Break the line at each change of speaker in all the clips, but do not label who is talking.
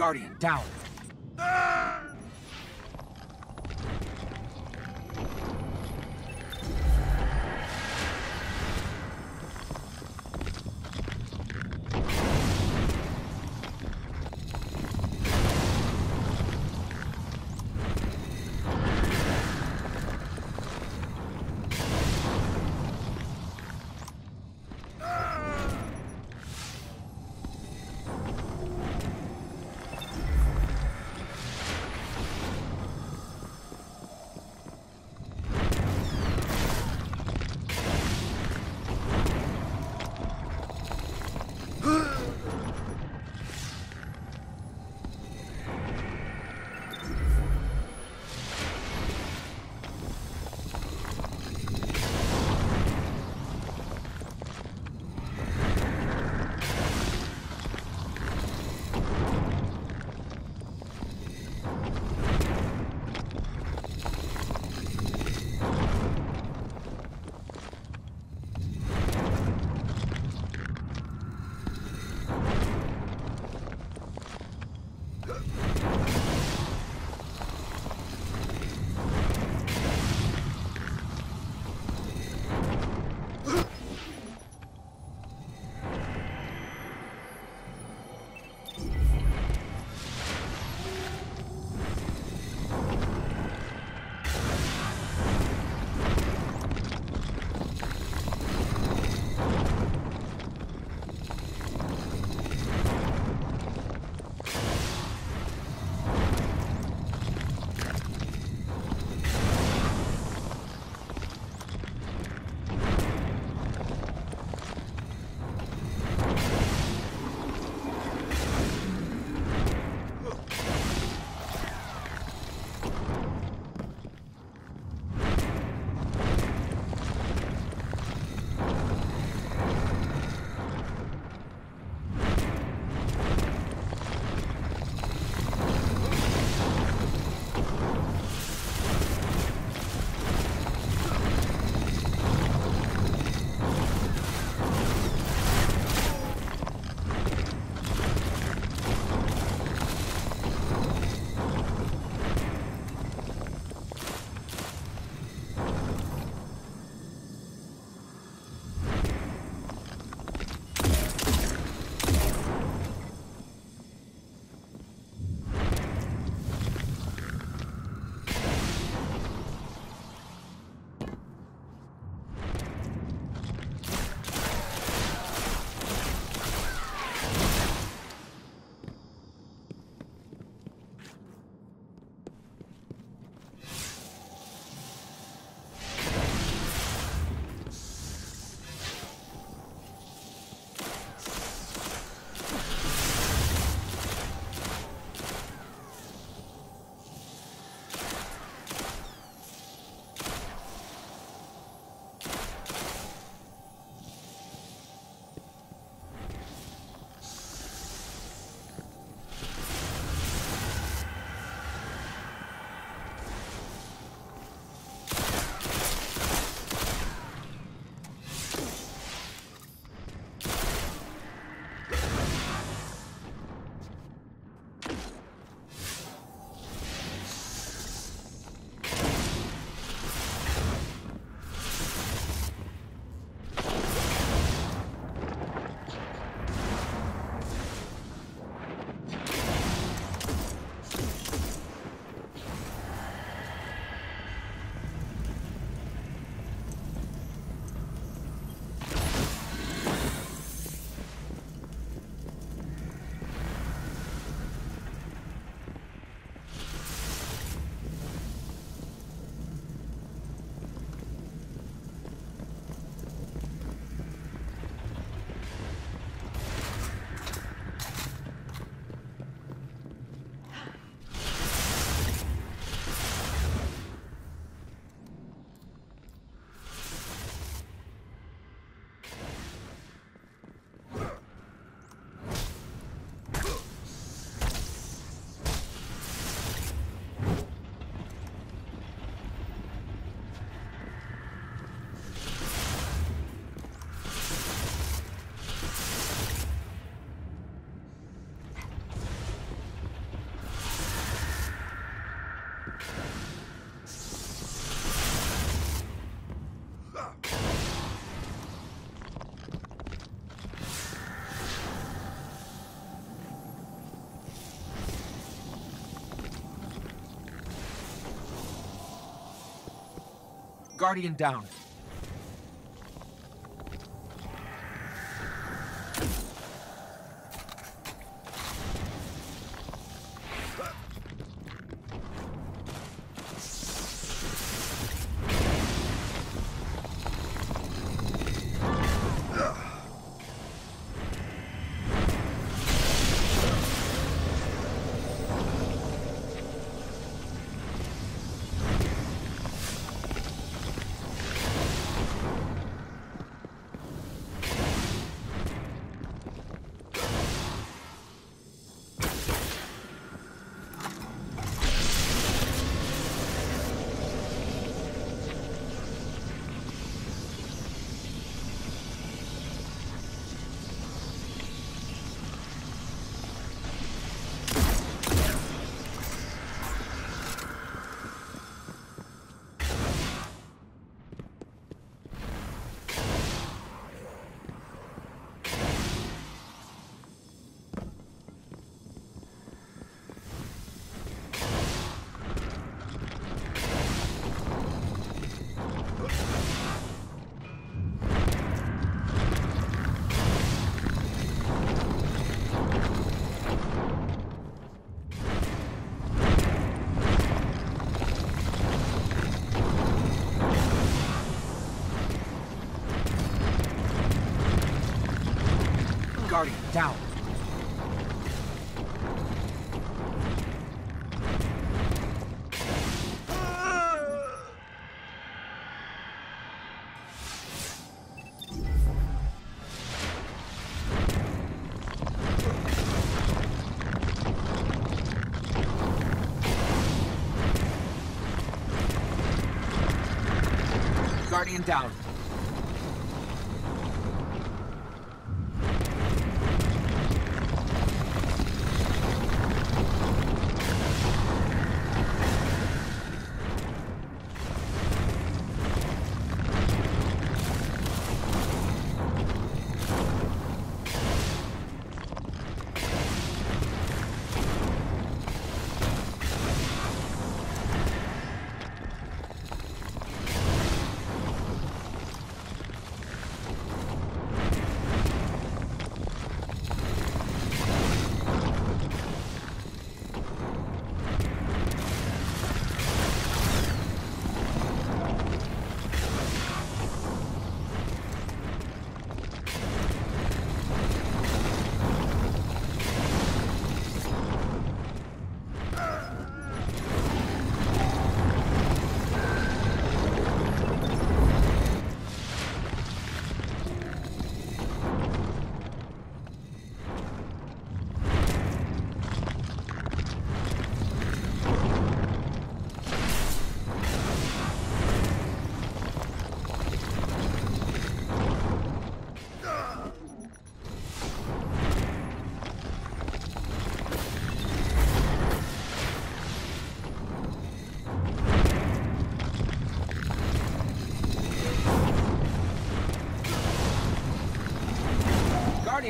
Guardian down. Guardian down. Down. Guardian down.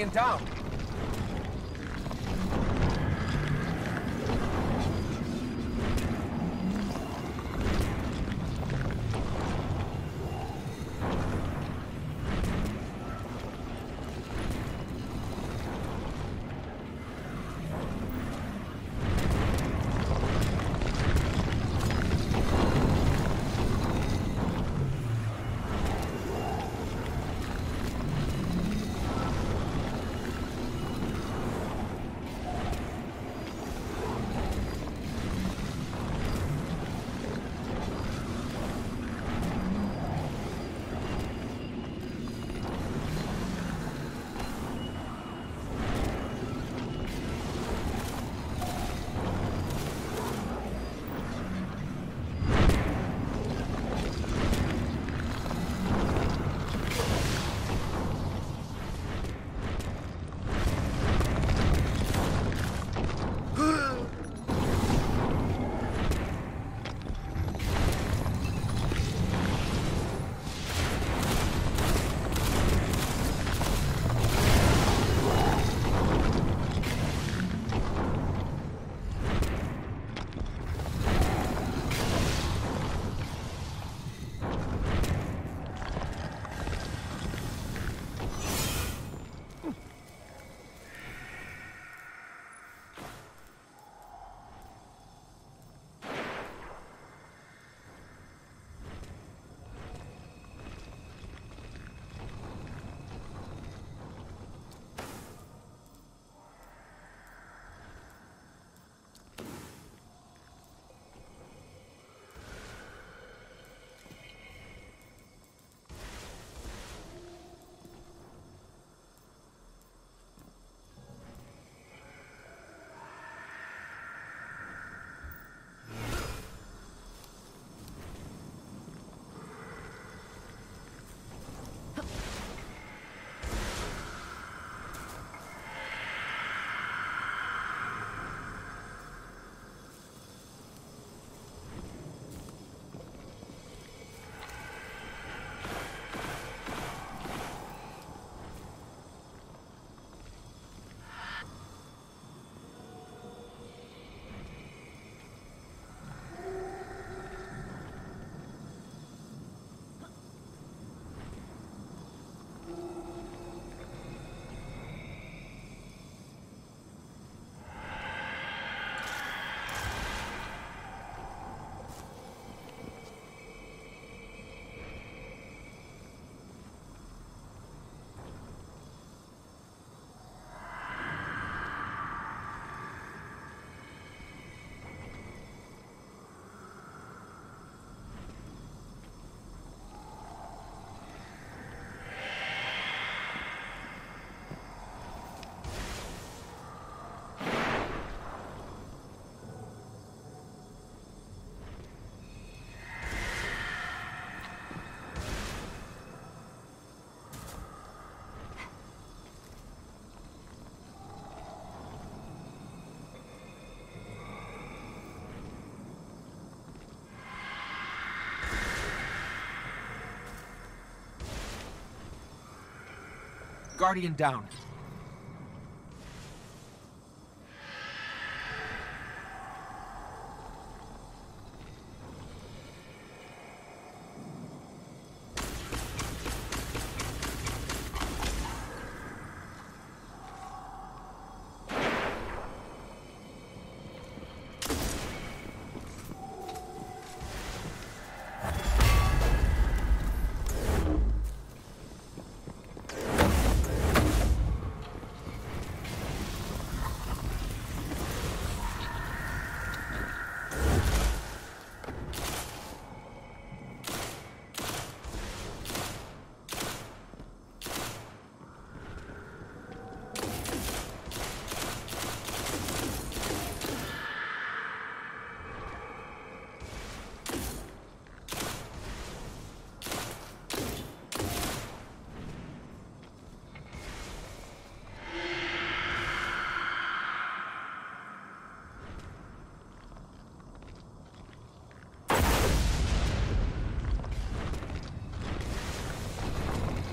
Guardian down. Guardian down.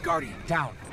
Guardian down.